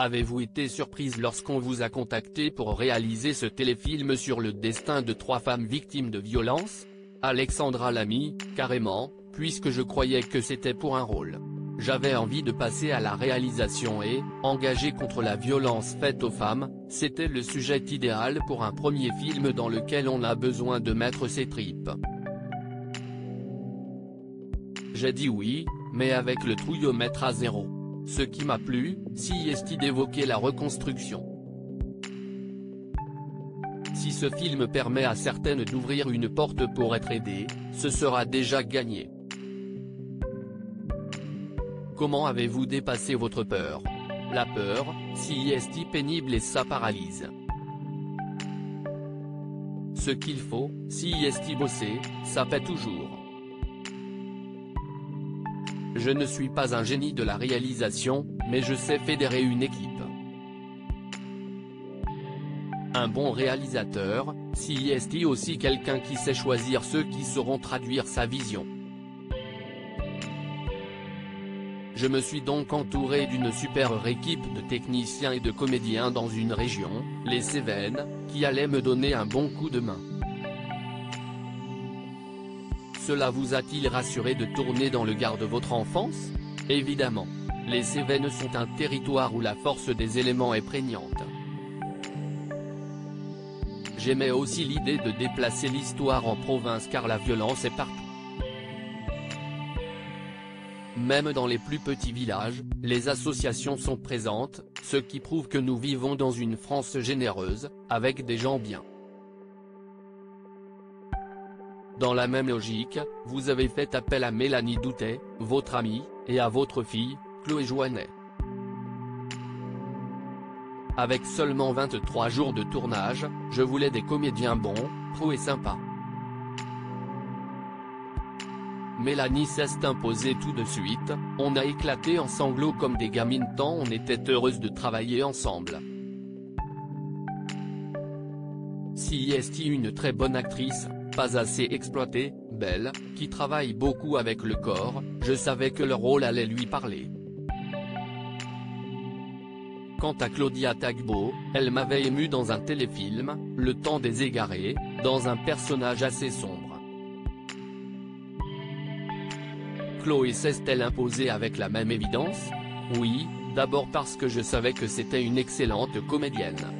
Avez-vous été surprise lorsqu'on vous a contacté pour réaliser ce téléfilm sur le destin de trois femmes victimes de violences? Alexandra Lamy, carrément, puisque je croyais que c'était pour un rôle. J'avais envie de passer à la réalisation et, engager contre la violence faite aux femmes, c'était le sujet idéal pour un premier film dans lequel on a besoin de mettre ses tripes. J'ai dit oui, mais avec le trouillomètre à zéro. Ce qui m'a plu, si est d'évoquer la reconstruction. Si ce film permet à certaines d'ouvrir une porte pour être aidées, ce sera déjà gagné. Comment avez-vous dépassé votre peur? La peur, si est pénible et ça paralyse. Ce qu'il faut, si est bosser, ça paie toujours. Je ne suis pas un génie de la réalisation, mais je sais fédérer une équipe. Un bon réalisateur, si est aussi quelqu'un qui sait choisir ceux qui sauront traduire sa vision. Je me suis donc entouré d'une super équipe de techniciens et de comédiens dans une région, les Cévennes, qui allait me donner un bon coup de main. Cela vous a-t-il rassuré de tourner dans le Gard de votre enfance? Évidemment. Les Cévennes sont un territoire où la force des éléments est prégnante. J'aimais aussi l'idée de déplacer l'histoire en province car la violence est partout. Même dans les plus petits villages, les associations sont présentes, ce qui prouve que nous vivons dans une France généreuse, avec des gens bien. Dans la même logique, vous avez fait appel à Mélanie Doutet, votre amie, et à votre fille, Chloé Joannet. Avec seulement 23 jours de tournage, je voulais des comédiens bons, pro et sympas. Mélanie s'est imposée tout de suite, on a éclaté en sanglots comme des gamines tant on était heureuses de travailler ensemble. Si est une très bonne actrice, pas assez exploitée, belle, qui travaille beaucoup avec le corps, je savais que le rôle allait lui parler. Quant à Claudia Tagbo, elle m'avait ému dans un téléfilm, Le temps des égarés, dans un personnage assez sombre. Chloé s'est-elle imposée avec la même évidence? Oui, d'abord parce que je savais que c'était une excellente comédienne.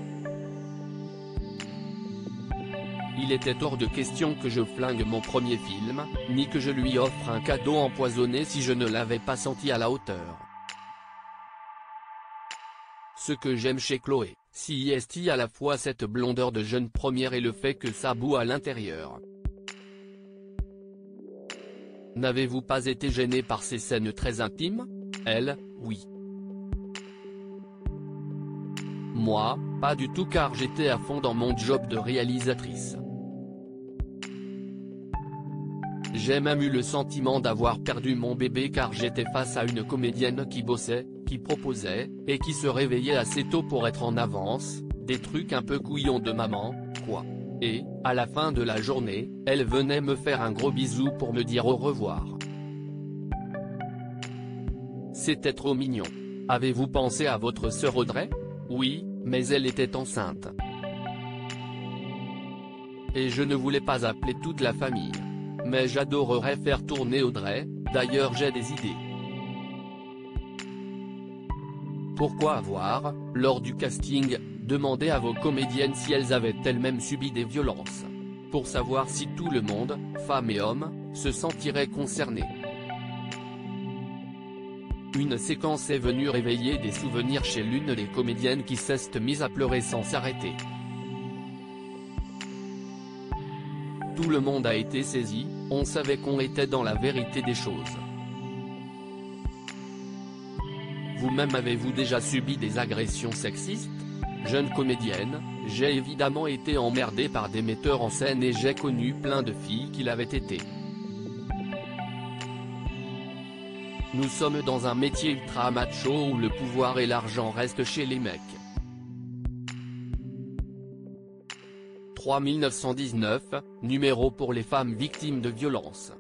Il était hors de question que je flingue mon premier film, ni que je lui offre un cadeau empoisonné si je ne l'avais pas senti à la hauteur. Ce que j'aime chez Chloé, si est à la fois cette blondeur de jeune première et le fait que ça boue à l'intérieur. N'avez-vous pas été gêné par ces scènes très intimes? Elle, oui. Moi, pas du tout car j'étais à fond dans mon job de réalisatrice. J'ai même eu le sentiment d'avoir perdu mon bébé car j'étais face à une comédienne qui bossait, qui proposait, et qui se réveillait assez tôt pour être en avance, des trucs un peu couillons de maman, quoi. Et, à la fin de la journée, elle venait me faire un gros bisou pour me dire au revoir. C'était trop mignon. Avez-vous pensé à votre sœur Audrey? Oui, mais elle était enceinte. Et je ne voulais pas appeler toute la famille. Mais j'adorerais faire tourner Audrey, d'ailleurs j'ai des idées. Pourquoi avoir, lors du casting, demandé à vos comédiennes si elles avaient elles-mêmes subi des violences? Pour savoir si tout le monde, femmes et hommes, se sentirait concerné. Une séquence est venue réveiller des souvenirs chez l'une des comédiennes qui s'est mise à pleurer sans s'arrêter. Tout le monde a été saisi, on savait qu'on était dans la vérité des choses. Vous-même avez-vous déjà subi des agressions sexistes? Jeune comédienne, j'ai évidemment été emmerdée par des metteurs en scène et j'ai connu plein de filles qui l'avaient été. Nous sommes dans un métier ultra macho où le pouvoir et l'argent restent chez les mecs. 3919, numéro pour les femmes victimes de violences.